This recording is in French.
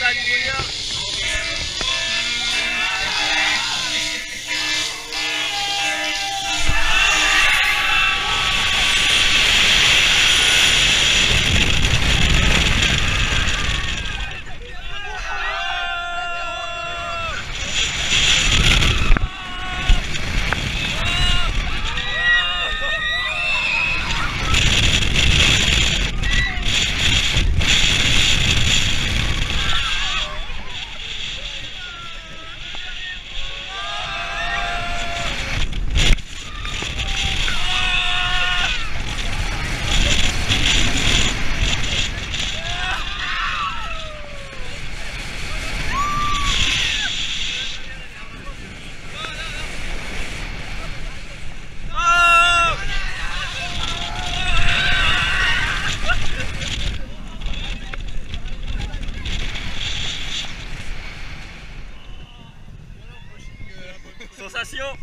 back to you. Sensation.